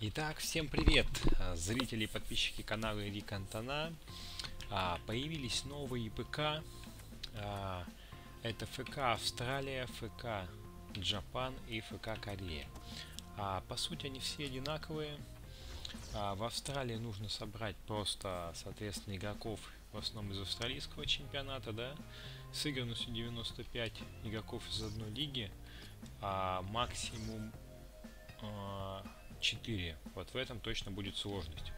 Итак, всем привет, а, зрители и подписчики канала Рик Антона. А, появились новые ПК. А, это ФК Австралия, ФК Джапан и ФК Корея. По сути, они все одинаковые. В Австралии нужно собрать просто, соответственно, игроков в основном из австралийского чемпионата, да, сыгранностью 95 игроков из одной лиги, а максимум 4. Вот в этом точно будет сложность.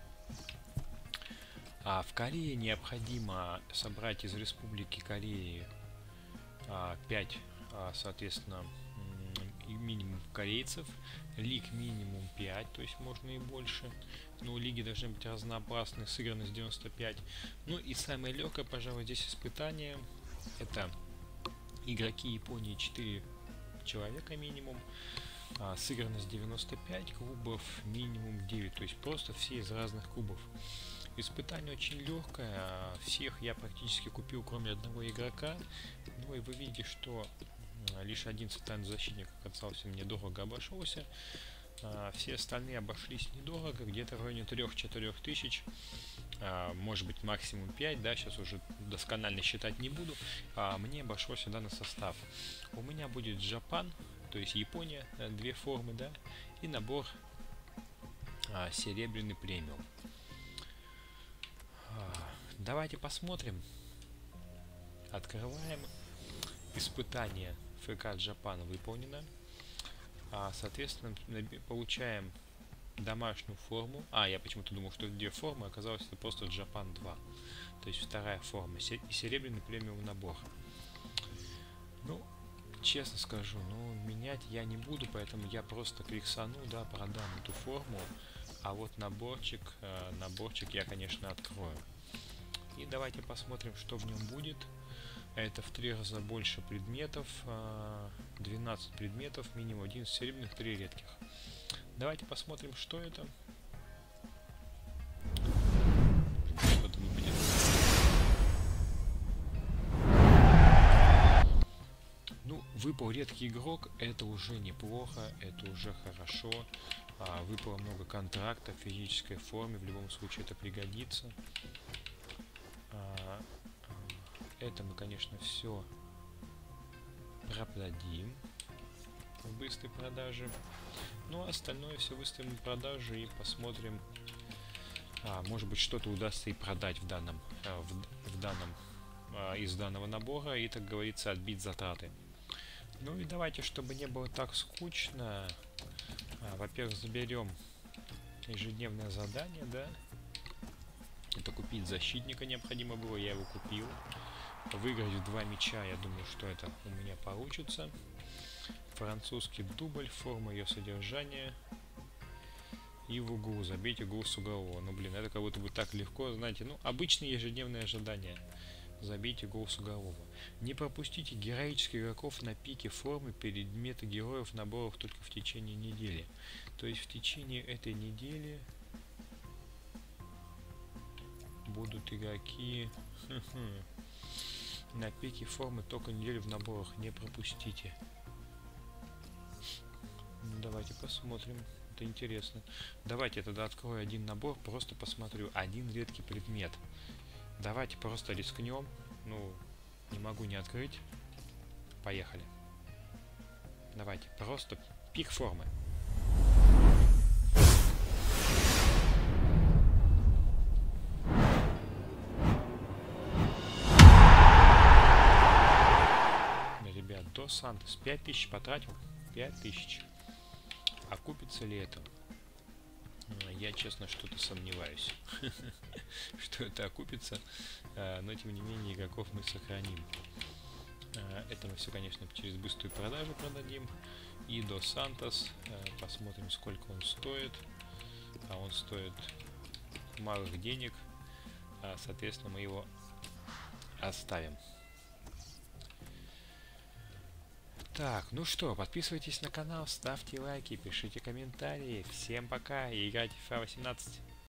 А в Корее необходимо собрать из Республики Кореи а, 5, а, соответственно, минимум корейцев, лиг минимум 5, то есть можно и больше. Но лиги должны быть разнообразны, сыгранность 95. Ну и самое легкое, пожалуй, здесь испытание, это игроки Японии 4 человека минимум а, сыгранность 95 клубов, минимум 9, то есть просто все из разных клубов. Испытание очень легкое, а всех я практически купил, кроме одного игрока. Ну и вы видите, что лишь один центральный защитник оказался мне дорого обошелся. А, все остальные обошлись недорого, где-то в районе 3-4 тысяч, а, может быть максимум 5, да, сейчас уже досконально считать не буду. А, мне обошелся данный состав. У меня будет Джапан, то есть Япония, э, две формы, да, и набор а, серебряный премиум. А, давайте посмотрим. Открываем. Испытание ФК Джапан выполнено. А, соответственно, получаем домашнюю форму. А, я почему-то думал, что это две формы, оказалось это просто Джапан 2. То есть вторая форма серебряный премиум набор. Ну, честно скажу, ну, менять я не буду, поэтому я просто кликсану, да, продам эту форму, а вот наборчик, э, наборчик я, конечно, открою. И давайте посмотрим, что в нем будет. Это в три раза больше предметов, э, 12 предметов, минимум один серебряных, 3 редких. Давайте посмотрим, что это. Выпал редкий игрок, это уже неплохо, это уже хорошо. А, выпало много контрактов в физической форме, в любом случае это пригодится. А, а, это мы, конечно, все продадим в быстрой продаже. Ну, а остальное все выставим в продажу и посмотрим. А, может быть, что-то удастся и продать в данном, а, в, в данном а, из данного набора и, так говорится, отбить затраты. Ну и давайте, чтобы не было так скучно, а, во-первых, заберем ежедневное задание, да. Это купить защитника необходимо было, я его купил. Выиграть два мяча, я думаю, что это у меня получится. Французский дубль, форма ее содержания. И в углу, забейте гол с уголового. Ну, блин, это как будто бы так легко, знаете, ну, обычные ежедневные ожидания забейте гол с уголового. Не пропустите героических игроков на пике формы предметы героев наборов только в течение недели. То есть в течение этой недели будут игроки на пике формы только неделю в наборах. Не пропустите. Ну, давайте посмотрим. Это интересно. Давайте я тогда открою один набор, просто посмотрю один редкий предмет. Давайте просто рискнем. Ну, не могу не открыть. Поехали. Давайте, просто пик формы. Ребят, до Сантос 5000 потратил. 5000. Окупится ли это? Я, честно, что-то сомневаюсь, что это окупится, а, но, тем не менее, игроков мы сохраним. А, это мы все, конечно, через быструю продажу продадим. И до Сантос. А, посмотрим, сколько он стоит. А он стоит малых денег. Соответственно, мы его оставим. Так, ну что, подписывайтесь на канал, ставьте лайки, пишите комментарии. Всем пока и играйте в FIFA 18.